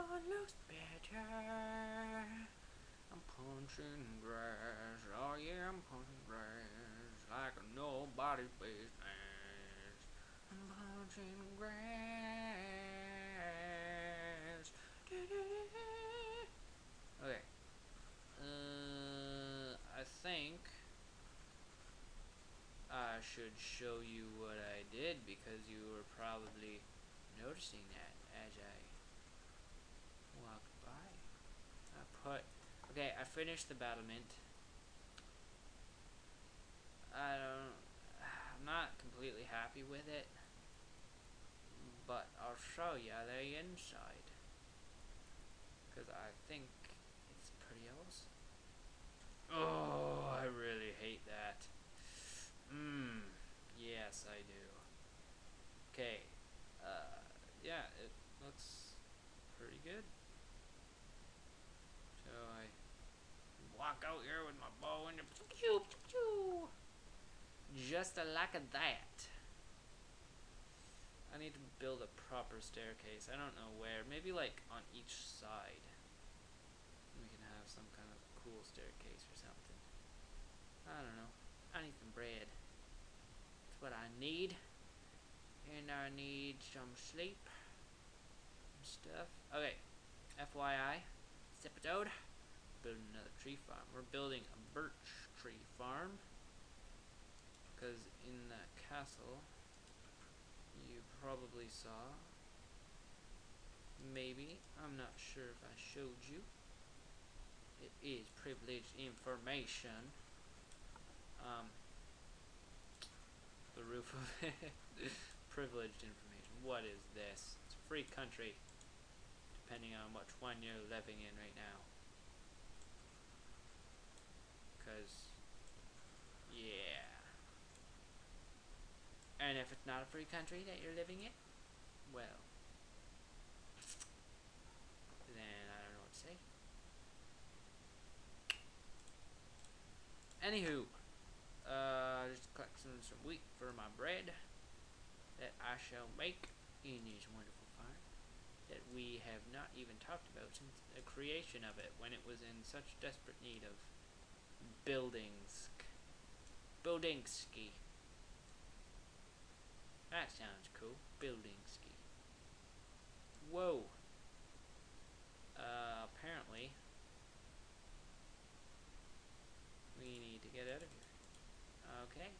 lawn looks better. I'm punching grass. Oh yeah, I'm punching grass like nobody's business. I'm punching grass. Okay. Uh, I think I should show you what I did because you were probably noticing that as I put okay. I finished the battlement. I don't. I'm not completely happy with it, but I'll show you the inside because I think it's pretty awesome. Oh, I really hate that. Mmm. Yes, I do. Okay. Uh, yeah, it looks pretty good. I walk out here with my bow and just like that. I need to build a proper staircase. I don't know where. Maybe like on each side. We can have some kind of cool staircase or something. I don't know. I need some bread. That's what I need. And I need some sleep. And stuff. Okay. FYI. Episode. Building another tree farm. We're building a birch tree farm. Because in that castle, you probably saw. Maybe. I'm not sure if I showed you. It is privileged information. Um, the roof of it. privileged information. What is this? It's a free country. Depending on which one you're living in right now. Because, yeah. And if it's not a free country that you're living in, well, then I don't know what to say. Anywho, uh, just collecting some wheat for my bread that I shall make in this wonderful farm that we have not even talked about since the creation of it when it was in such desperate need of buildings. Buildingski. That sounds cool. Buildingski. Whoa. Uh, apparently, we need to get out of here. Okay.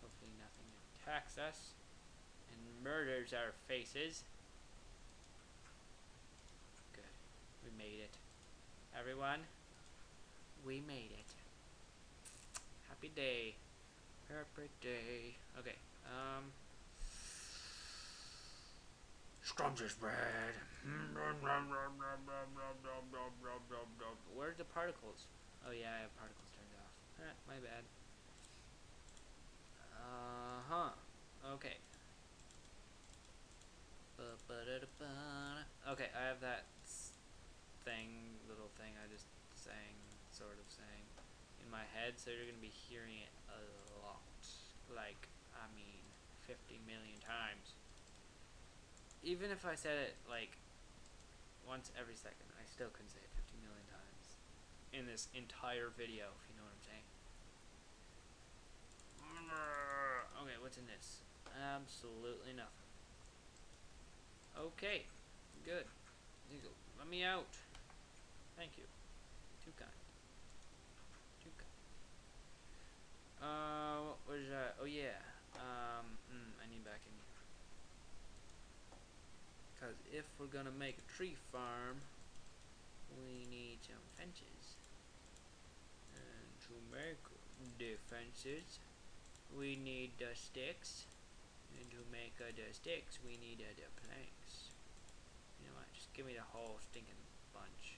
Hopefully nothing attacks us and murders our faces. Good. We made it. Everyone, we made it. Happy day. Happy day. Okay. Um. Scrumptious bread. Where's the particles? Oh yeah, I have particles turned off. Eh, my bad. Uh huh. Okay. Okay, I have that thing, little thing I just sang, sort of sang, in my head, so you're gonna be hearing it a lot. Like, I mean, 50 million times. Even if I said it, like, once every second, I still couldn't say it 50 million times in this entire video, if you know what I'm saying. Okay, what's in this? Absolutely nothing. Okay, good. Let me out. Thank you. Too kind. Too kind. Uh, what was that? Oh yeah. Um, mm, I need back in here. Because if we're gonna make a tree farm, we need some fences. And to make the fences, we need the sticks. And to make uh, the sticks, we need uh, the planks. You know what? Just give me the whole stinking bunch.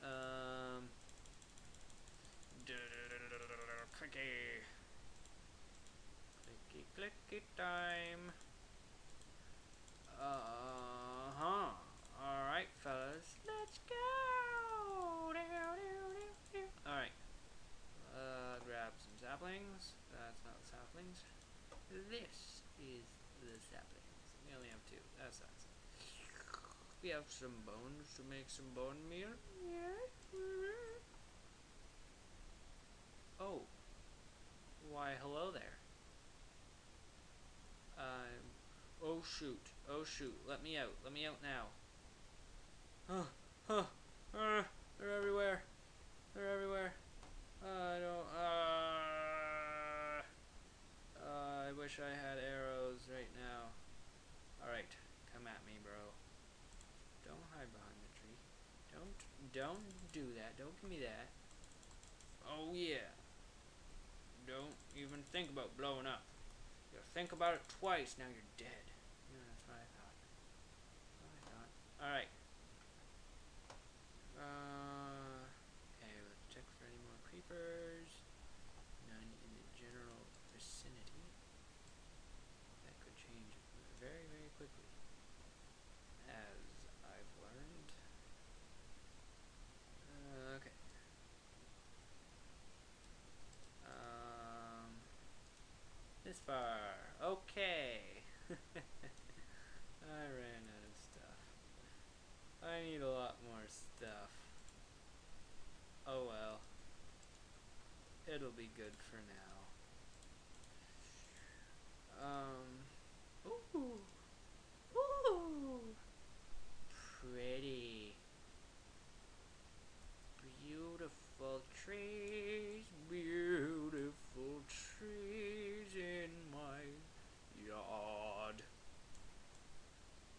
Um clicky. Clicky, clicky time. Uh-huh. Alright, fellas. Let's go! Alright. Uh, grab some saplings. That's not saplings. This is the saplings. We only have two. That sucks. We have some bones to make some bone meal. Yeah. Oh, why, hello there. Um. Oh shoot. Oh shoot. Let me out. Let me out now. Huh. Huh. Uh, they're everywhere. They're everywhere. Uh, I don't. Uh, uh, I wish I had arrows right now. Alright. Come at me, bro. Don't hide behind the tree. Don't. Don't do that. Don't give me that. Oh, yeah. Don't even think about blowing up. You'll think about it twice, now you're dead. Yeah, that's what I thought. Alright. Uh, okay, let's check for any more creepers. None in the general vicinity. That could change very, very quickly. As I've learned. Uh, okay. Um, this far. Okay. I ran out of stuff. I need a lot more stuff. Oh well. It'll be good for now. Um. Ooh. Ooh. Pretty. Beautiful trees, beautiful trees in my yard.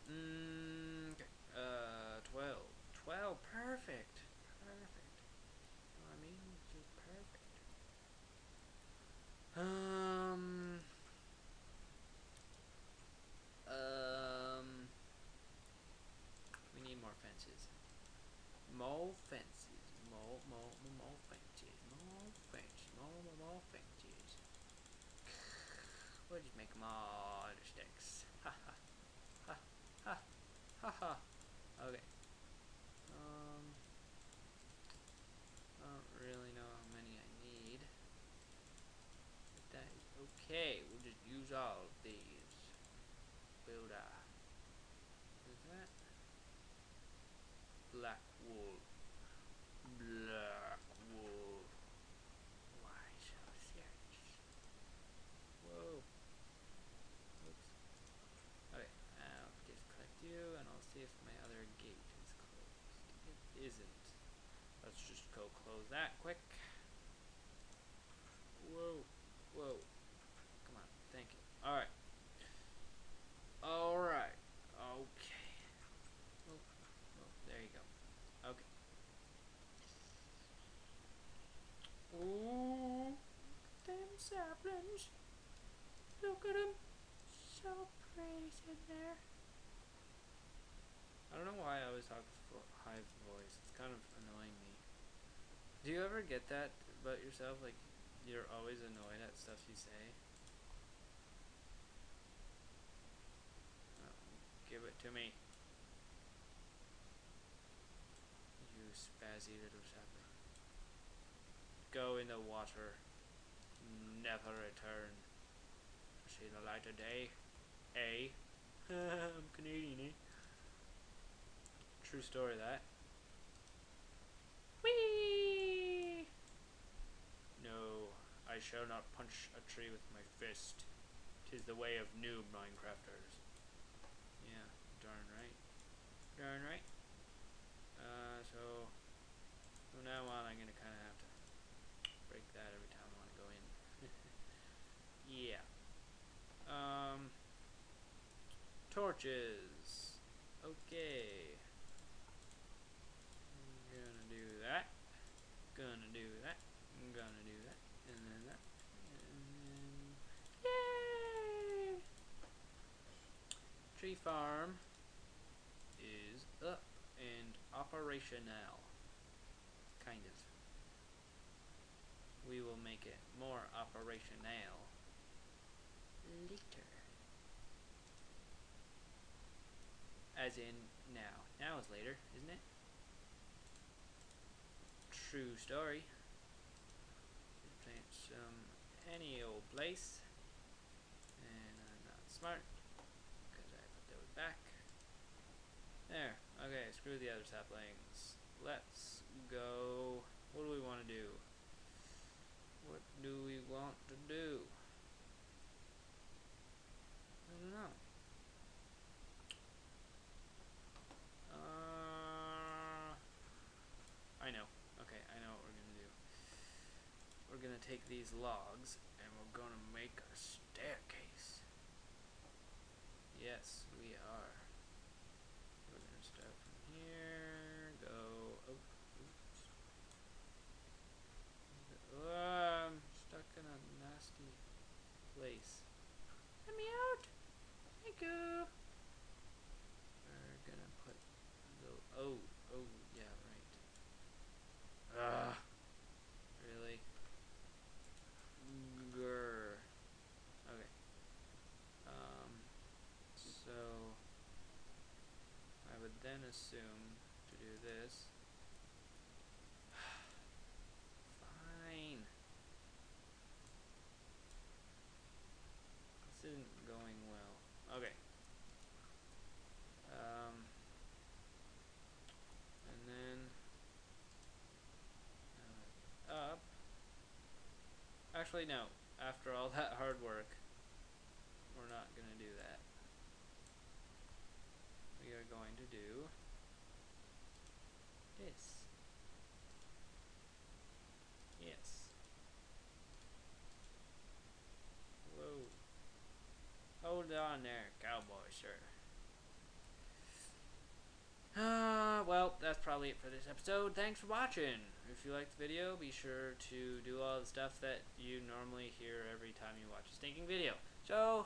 Mm, okay. Uh, 12. 12, perfect. Perfect. You know what I mean? Just perfect. Um. Um. We need more fences. More fences. More, more, more, more fences. More fences. More, more, more fences. We'll just make them all of sticks. Ha ha. Ha ha. Ha ha. Okay. Um. I don't really know how many I need. But that is okay. We'll just use all of these. Build a. What is that? Black wool. Black wool. Why so serious? Whoa. Oops. Okay, I'll just collect you and I'll see if my other gate is closed. It isn't. Let's just go close that quick. Whoa. Whoa. Come on. Thank you. Alright. Alright. Okay. Oh, oh, there you go. Okay. Ooh, them saplings. Look at them. So pretty sitting there. I don't know why I always talk high voice. It's kind of annoying me. Do you ever get that about yourself? Like, you're always annoyed at stuff you say? Oh, give it to me. You spazzy little sapling. Go in the water. Never return. See the light of day. Eh? I'm Canadian, eh? True story, that. Whee! No, I shall not punch a tree with my fist. Tis the way of noob Minecrafters. Yeah, darn right. Darn right. Uh, so from now on, I'm gonna kind of have to break that every time I want to go in. yeah. Um. Torches. Okay. I'm gonna do that. Gonna do that. I'm gonna do that. And then that. And then. Yay! Tree farm is up and operational. Kind of. We will make it more operational later. As in now. Now is later, isn't it? True story. Plant some any old place. And I'm not smart. Because I put those back. There. Okay, screw the other saplings. Let's go. What do we want to do? What do we want to do? I don't know. Uh, I know. Okay, I know what we're gonna do. We're gonna take these logs and we're gonna make a staircase. Yes, we are. We're gonna start from here, go, oh, oops. Oh, I'm stuck in a nasty place. Let me out! Thank you! We're gonna put the, oh, oh, yeah, right. Ugh. Really? Grr. Okay. Um, so, I would then assume to do this. Fine. This isn't going well. Okay. Um, and then uh, up. Actually, no. After all that hard work, we're not going to do that. We are going to do this. Yes. Whoa. Hold on there, cowboy, sir. Uh, well, that's probably it for this episode. Thanks for watching. If you liked the video, be sure to do all the stuff that you normally hear every time you watch a stinking video. So!